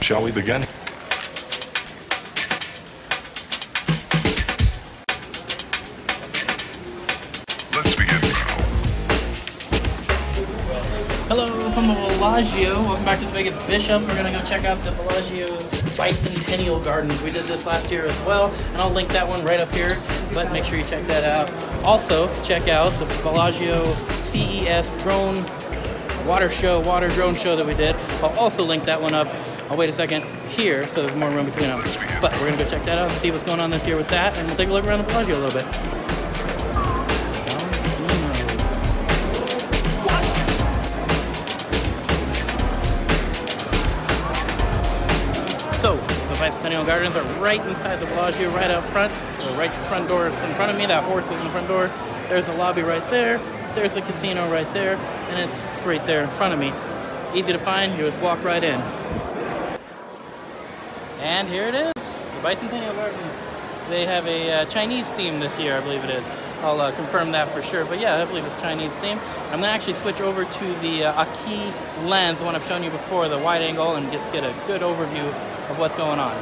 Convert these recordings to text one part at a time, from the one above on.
Shall we begin? Let's begin now. Hello from the Bellagio. Welcome back to the Vegas Bishop. We're gonna go check out the Bellagio Bicentennial Gardens. We did this last year as well, and I'll link that one right up here. But make sure you check that out. Also, check out the Bellagio CES drone water show, water drone show that we did. I'll also link that one up. I'll wait a second here so there's more room between them. But we're gonna go check that out and see what's going on this year with that, and we'll take a look around the Bellagio a little bit. So, the Bicentennial Gardens are right inside the Bellagio, right out front. The right front door is in front of me. That horse is in the front door. There's a lobby right there. There's a casino right there. And it's straight there in front of me. Easy to find. You just walk right in. And here it is, the Bicentennial Gardens. They have a uh, Chinese theme this year, I believe it is. I'll uh, confirm that for sure. But yeah, I believe it's Chinese theme. I'm gonna actually switch over to the uh, Aukey lens, the one I've shown you before, the wide angle, and just get a good overview of what's going on.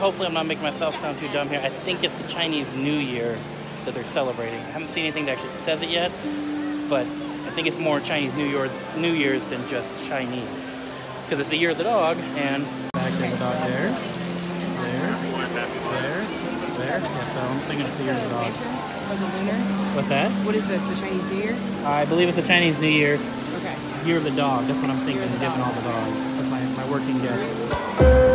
Hopefully, I'm not making myself sound too dumb here. I think it's the Chinese New Year that they're celebrating. I haven't seen anything that actually says it yet, but I think it's more Chinese New Year, New Year's than just Chinese. Because it's the year of the dog, and back there's the dog there, there, there, there. Yeah, so I'm thinking it's the year of the dog. Like a lunar? What's that? What is this? The Chinese New Year? I believe it's the Chinese New Year, Okay. year of the dog. That's what I'm thinking, Year of giving dog. all the dogs. That's my, my working guess.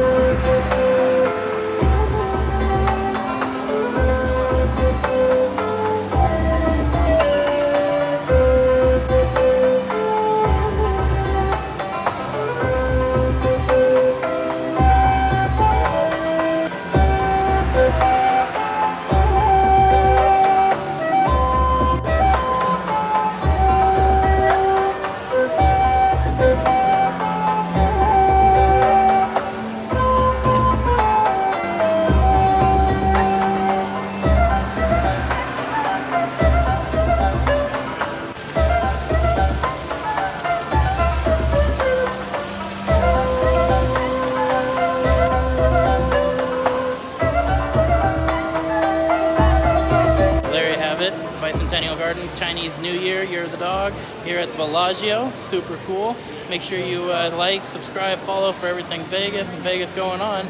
Gardens, Chinese New Year, Year of the Dog, here at Bellagio. Super cool. Make sure you uh, like, subscribe, follow for everything Vegas and Vegas going on.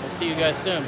We'll see you guys soon.